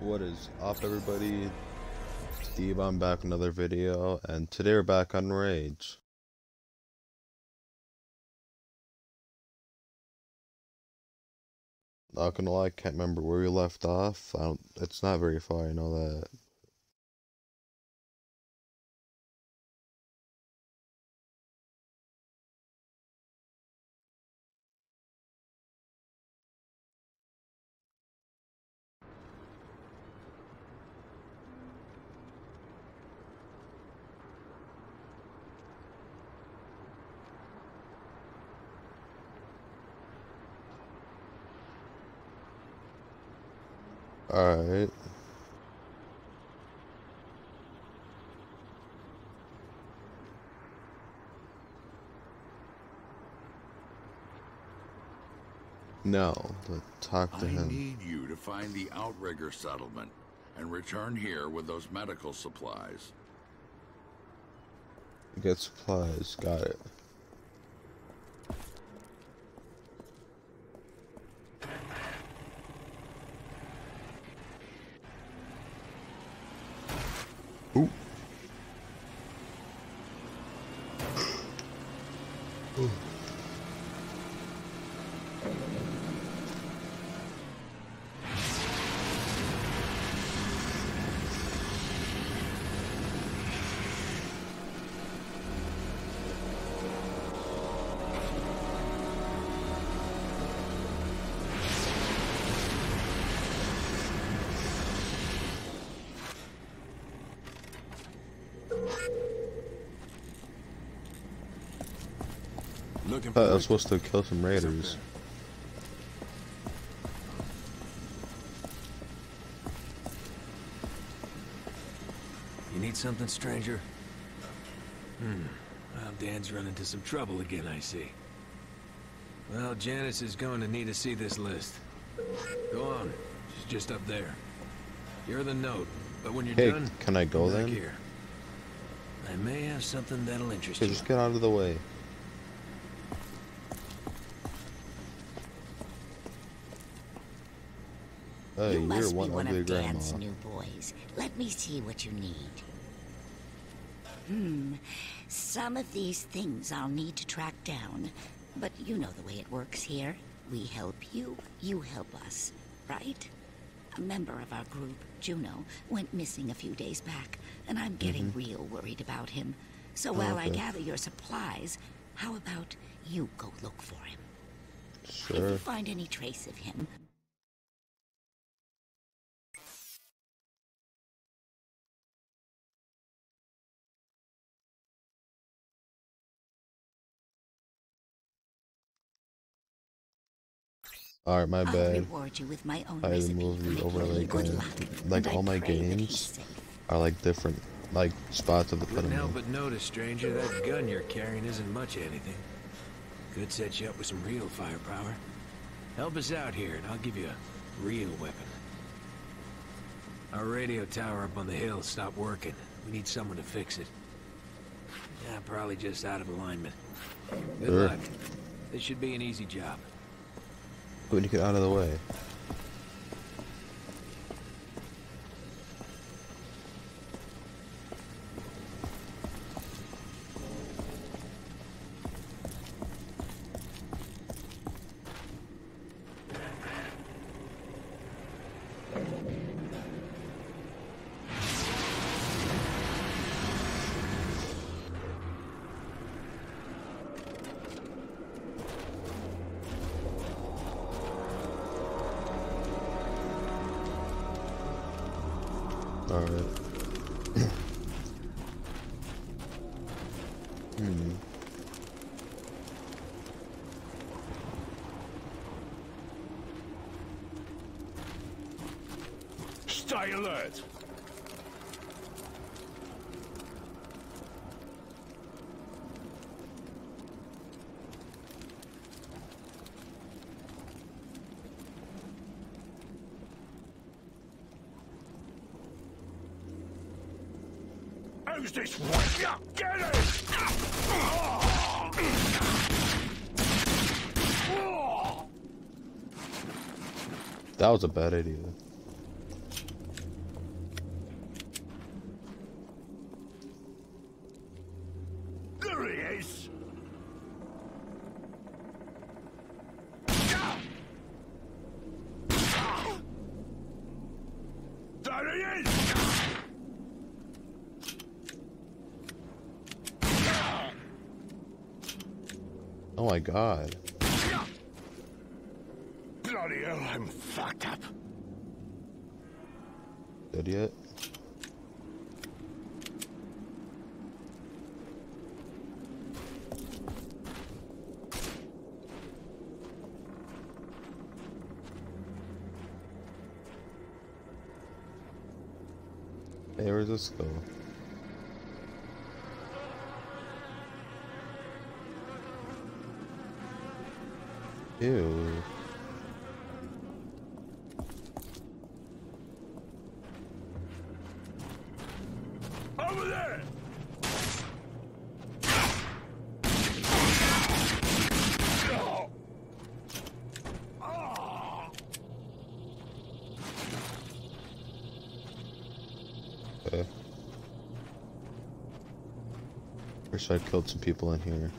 What is up everybody? Steve, I'm back another video, and today we're back on Rage. Not gonna lie, I can't remember where we left off. I don't, it's not very far, I know that. Alright. No, to talk to I him. need you to find the Outrigger settlement and return here with those medical supplies. Get supplies, got it. I thought I was supposed to kill some raiders. You need something, stranger? Hmm. Well, Dan's run into some trouble again, I see. Well, Janice is going to need to see this list. Go on. She's just up there. You're the note, but when you're Hey, done, can I go come then? here. I may have something that'll interest Okay, you. just get out of the way. Hey, you you're must one be one of grandma. Dan's new boys. Let me see what you need. Hmm. Some of these things I'll need to track down. But you know the way it works here. We help you, you help us. Right? A member of our group, Juno, went missing a few days back, and I'm getting real worried about him. So while I gather your supplies, how about you go look for him? Sure. If you find any trace of him, Alright, my I'll bad. reward you with my own I recipe moved for the overlay me good uh, again. Like all my pray that he's games are like different, like spots of the put Couldn't help but notice, stranger, that gun you're carrying isn't much of anything. Could set you up with some real firepower. Help us out here, and I'll give you a real weapon. Our radio tower up on the hill stopped working. We need someone to fix it. Yeah, probably just out of alignment. Good Sure. luck. This should be an easy job. When you get out of the way. Alright. hmm. Stay alert! Who's this one? Get it! That was a bad idea. Oh my god. Bloody hell, I'm fucked up. Idiot. Hey, where's this go? Ew. Over there! Okay. Wish I killed some people in here.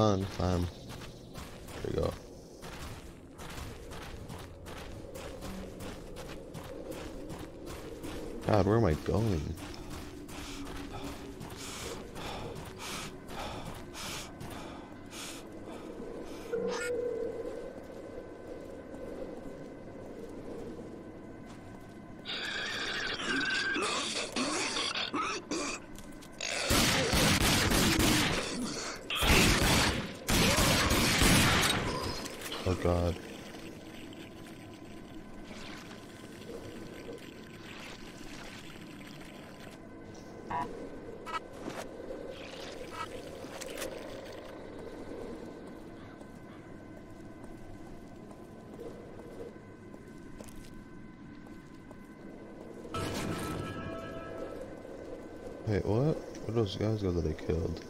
On, climb. There we go. God, where am I going? Oh god. Wait, what? What are those guys that they killed?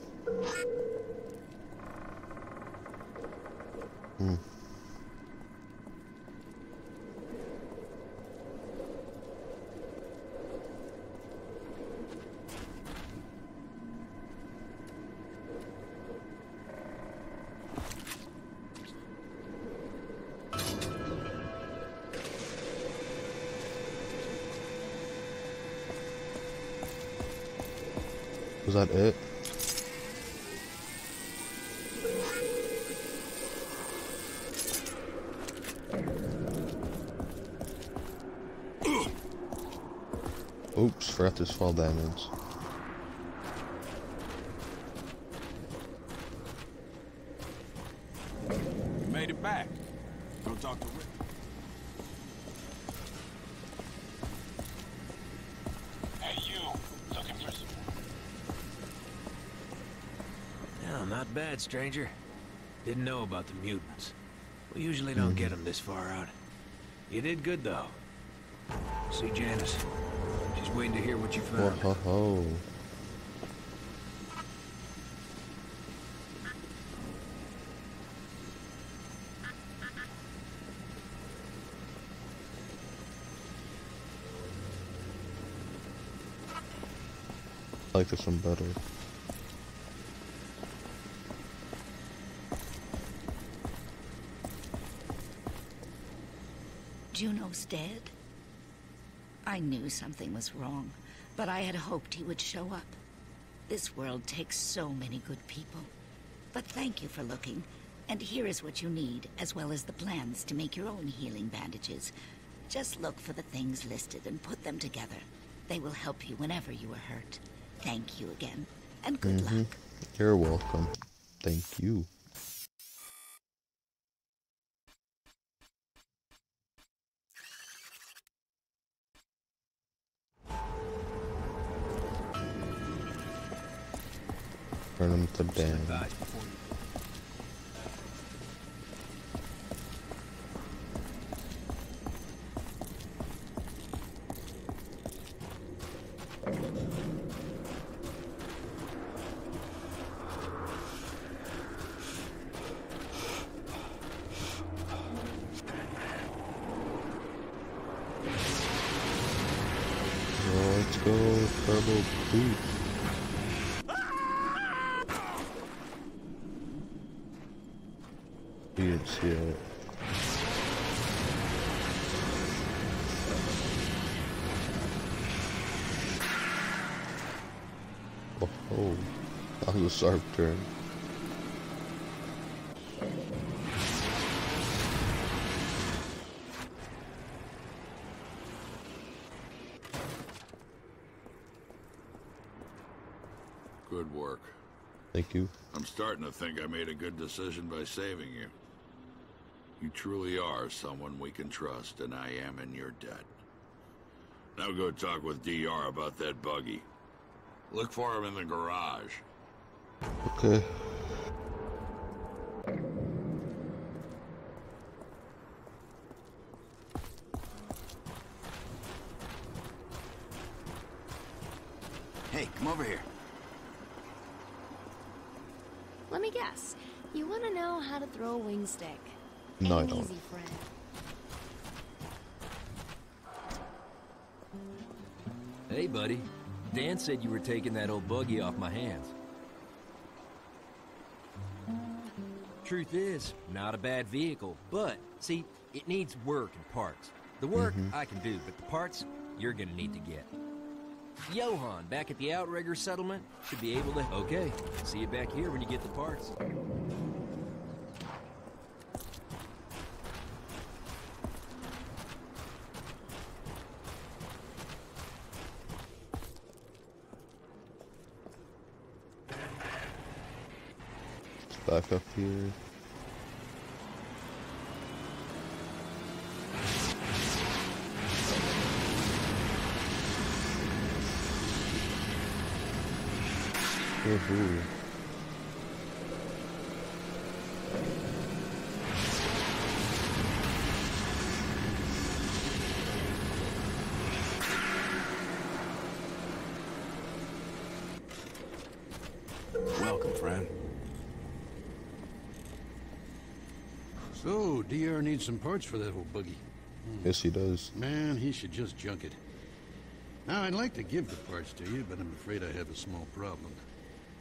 12 damage. You made it back. Go talk to Rick. Hey, you. Looking for some... No, not bad, stranger. Didn't know about the mutants. We usually don't mm -hmm. get them this far out. You did good, though. See Janice. She's waiting to hear what you Whoa, found. ho, ho. I like this one better. Juno's dead? I knew something was wrong, but I had hoped he would show up. This world takes so many good people. But thank you for looking, and here is what you need, as well as the plans to make your own healing bandages. Just look for the things listed and put them together. They will help you whenever you are hurt. Thank you again, and good Mhm. luck. You're welcome. Thank you. Turn them to Dan. Advise before you- Oh, let's go, Turbo Boost. see it. Oh, oh, that was a sharp turn. Good work. Thank you. I'm starting to think I made a good decision by saving you. You truly are someone we can trust, and I am in your debt. Now go talk with DR about that buggy. Look for him in the garage. Okay. Hey, come over here. Let me guess. You want to know how to throw a wingstick? No, I don't. Hey, buddy. Dan said you were taking that old buggy off my hands. Truth is, not a bad vehicle, but, see, it needs work and parts. The work mm-hmm. I can do, but the parts you're gonna need to get. Johan, back at the Outrigger settlement, should be able to. Okay, see you back here when you get the parts. Let's back up here. Woohoo. Welcome, friend. So, DR needs some parts for that old buggy. Hmm. Yes, he does. Man, he should just junk it. Now, I'd like to give the parts to you, but I'm afraid I have a small problem.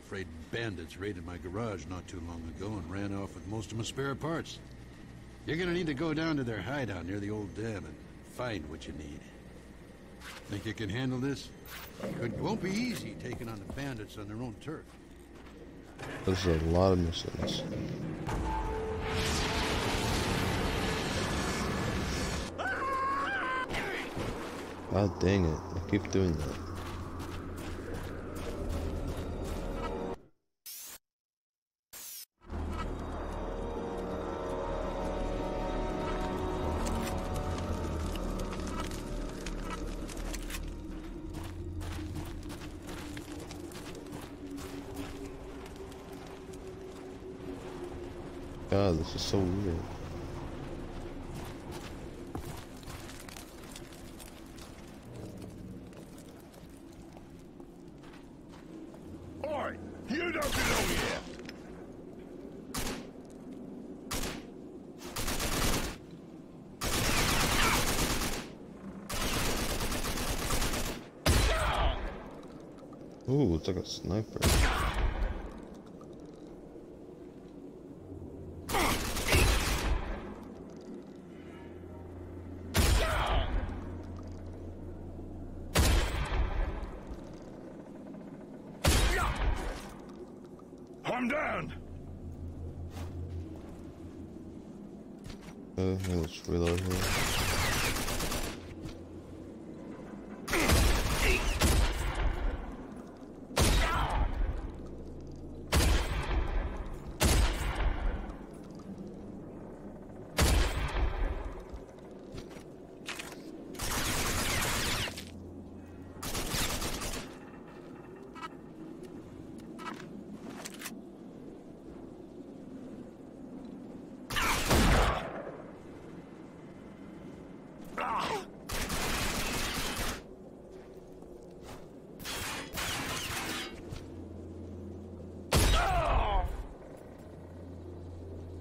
Afraid bandits raided my garage not too long ago and ran off with most of my spare parts. You're gonna need to go down to their hideout near the old dam and find what you need. Think you can handle this? It won't be easy taking on the bandits on their own turf. There's a lot of missions. God dang it. I keep doing that. God, this is so weird. Like a sniper. I'm down! Uh, let's reload here.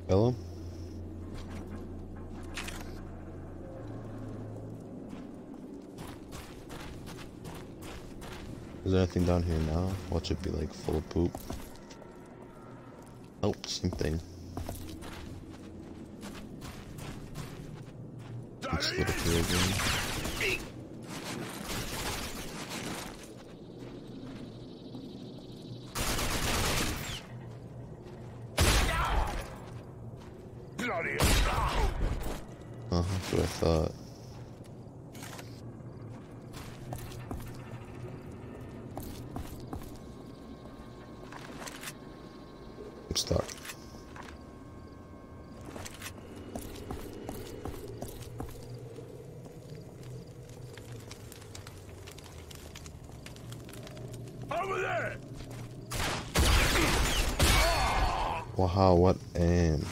Kill him? Is there anything down here now? Watch it be like full of poop. Oh, same thing. Little kid again. Bloody hell. Uh, that's what I thought. I'm stuck. Over there! Wow, what aim.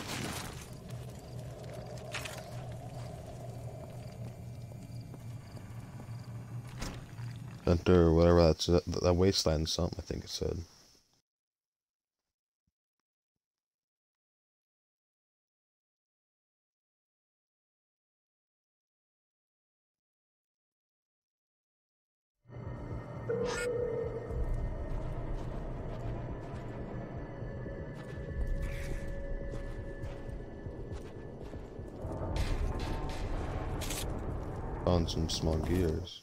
Center, whatever that's that, that wasteland something I think it said. Found some small gears.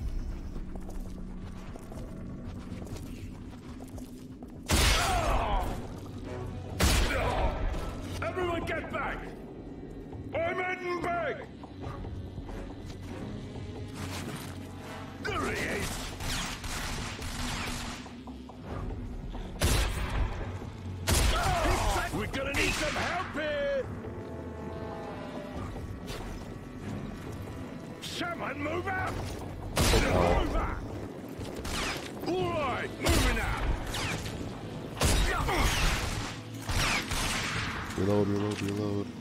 Someone move out! Move out! Alright, moving out! Reload, reload, reload.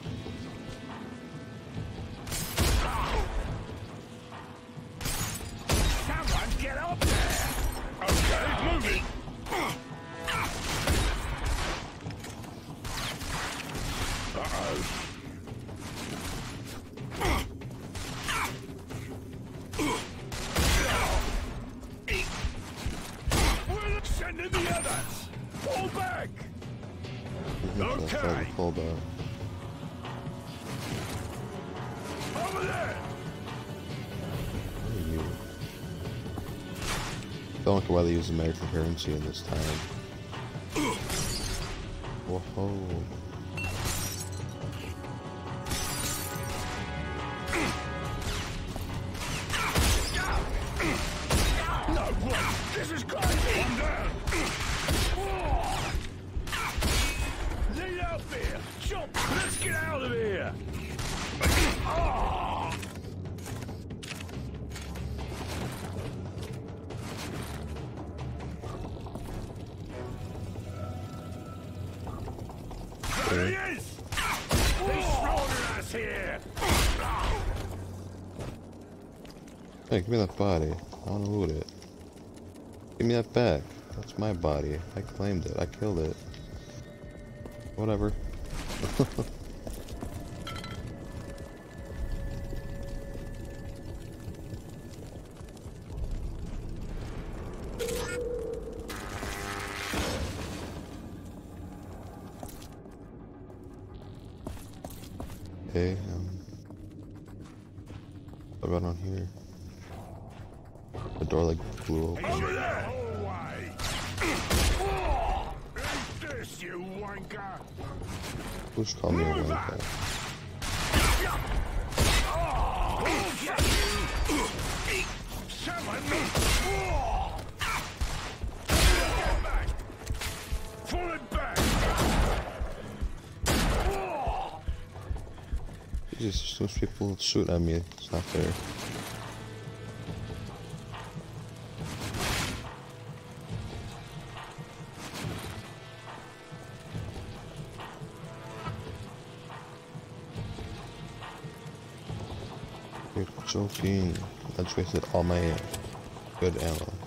Why they use American currency in this time. Whoa. Let's get out of here! Hey, give me that body. I wanna loot it. Give me that back. That's my body. I claimed it. I killed it. Whatever. Okay, um... What about on here? The door like blew open. Over there! Away! Eat this, you wanker! Who's called me a wanker? Someone Get back! Pull it back! Jesus, those people shoot at me. It's not fair. Joking. I just wasted all my good ammo.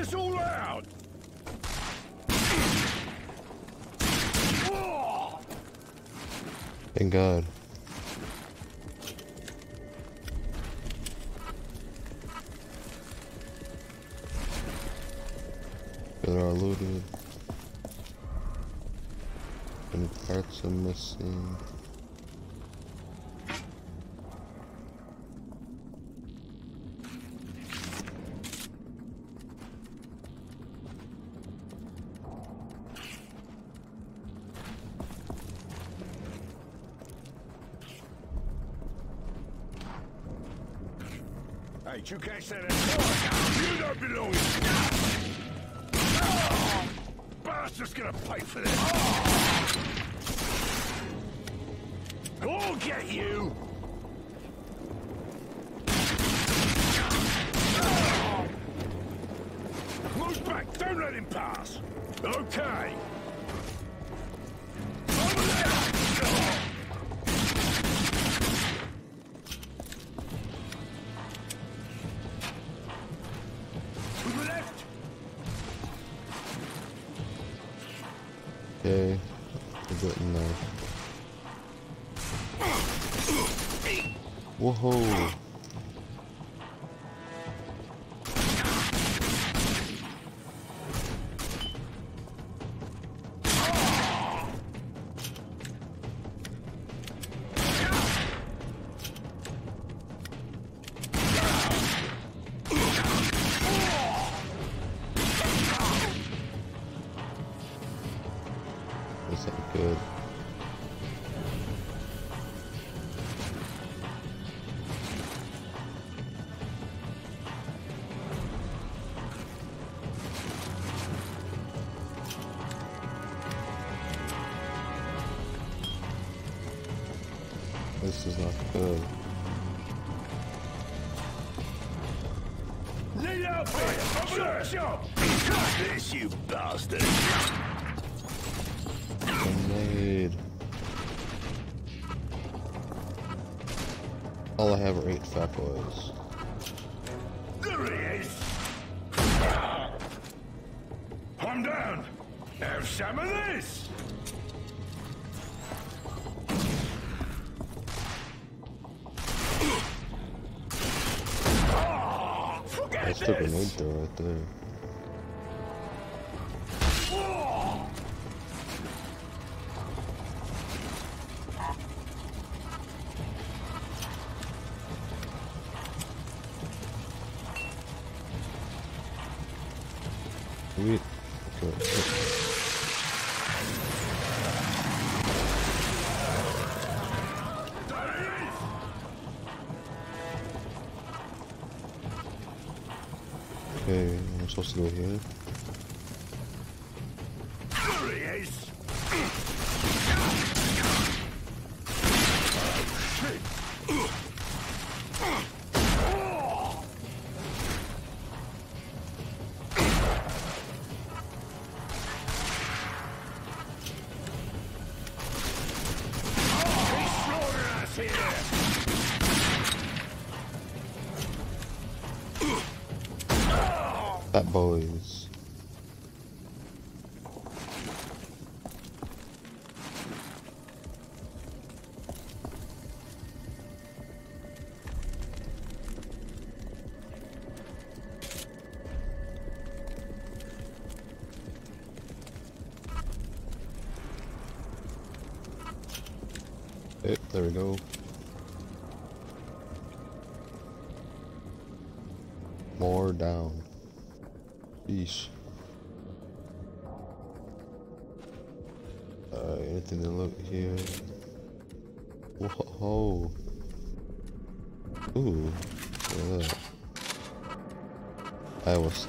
Us out! Oh! Thank God. Hey, you can't say that. You don't belong here. Oh, bastard's gonna pay for this. Ah! Oh. I'll get you. Whoa! All I have are eight fat boys. There he is! I'm down! Have some of this! Oh, That's the grenade throw right there. Go here. Fat boys.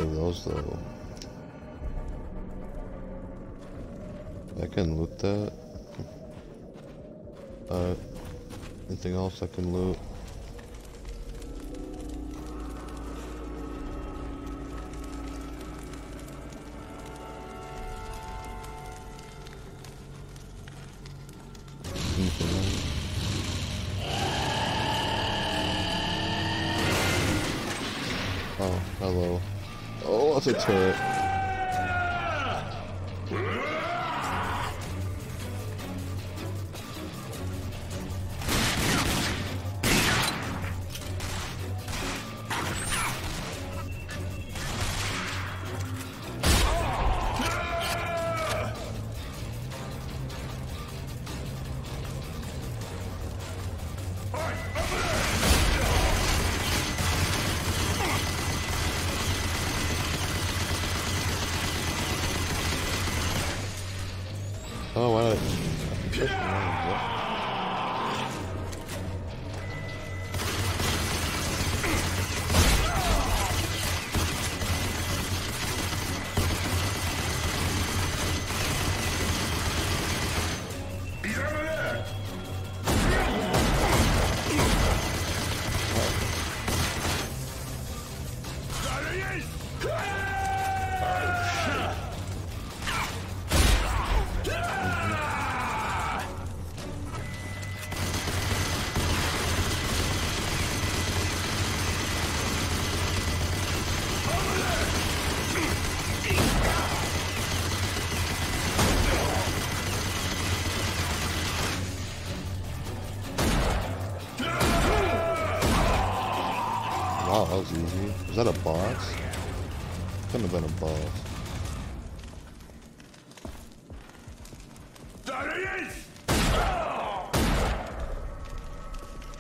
Those though. I can loot that. Uh, anything else I can loot? Oh, did been a boss. There he is!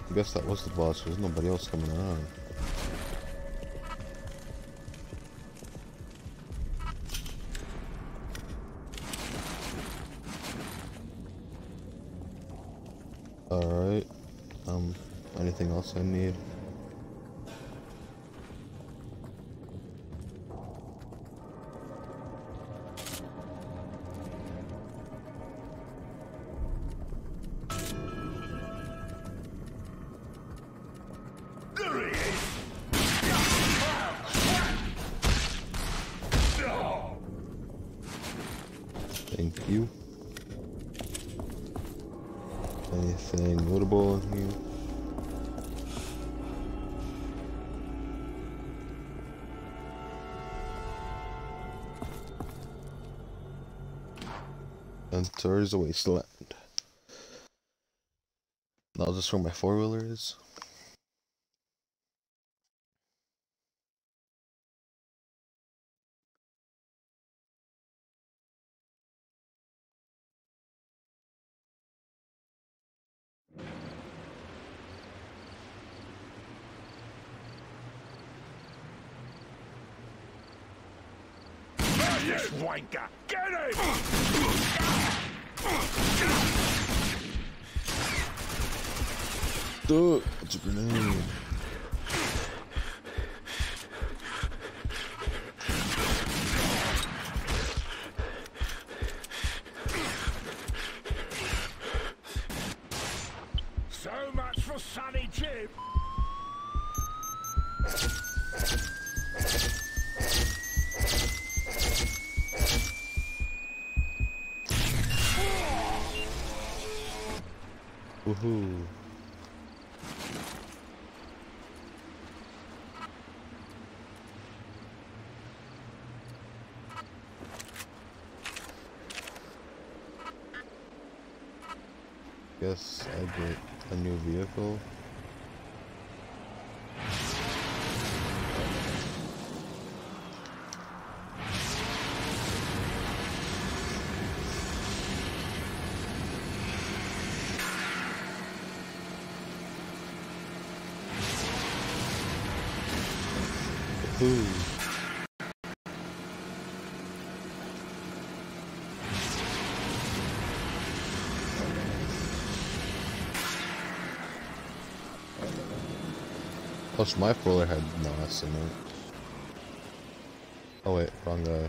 I guess that was the boss. There's nobody else coming around. The wasteland. Now just where my four wheeler is. wanker! Get him! Duh, it's a grenade. Guess I get a new vehicle. Plus my roller had NOS in it. Oh wait, wrong guy.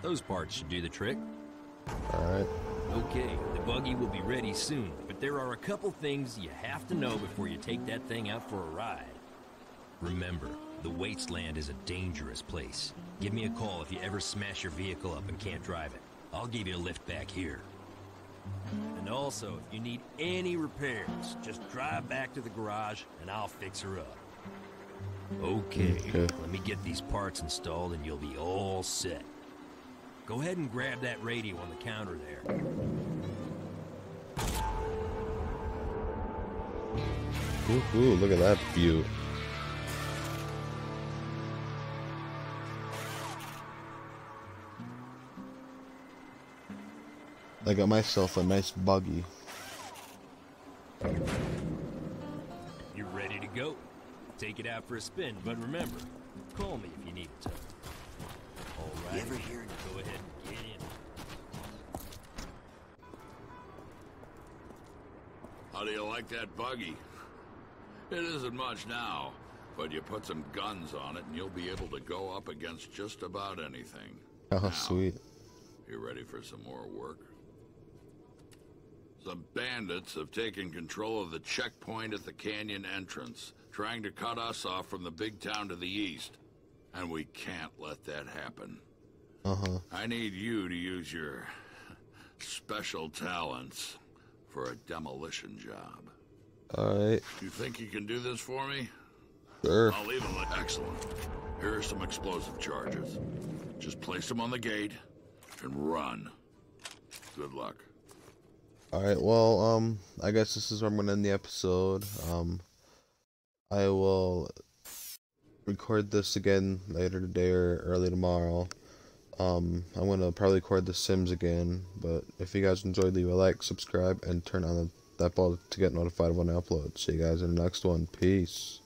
Those parts should do the trick. Alright. Okay, the buggy will be ready soon, but there are a couple things you have to know before you take that thing out for a ride. Remember, the wasteland is a dangerous place. Give me a call if you ever smash your vehicle up and can't drive it. I'll give you a lift back here. And also, if you need any repairs, just drive back to the garage and I'll fix her up. Okay, Okay. let me get these parts installed and you'll be all set. Go ahead and grab that radio on the counter there. Woohoo, look at that view. I got myself a nice buggy. You're ready to go. Take it out for a spin, but remember, call me if you need to. All right. You ever hear- Go ahead and get in. How do you like that buggy? It isn't much now, but you put some guns on it and you'll be able to go up against just about anything. Oh, Now, sweet. You ready for some more work? Some bandits have taken control of the checkpoint at the canyon entrance, trying to cut us off from the big town to the east. And we can't let that happen. Uh huh. I need you to use your special talents for a demolition job. Alright, You think you can do this for me? sure. I'll leave it. Excellent. Here are some explosive charges. Just place them on the gate and run. Good luck. Alright, well, um, I guess this is where I'm gonna end the episode. Um, I will record this again later today or early tomorrow. Um, I'm gonna probably record The Sims again, but if you guys enjoyed, leave a like, subscribe, and turn on the, that bell to get notified when I upload. See you guys in the next one. Peace.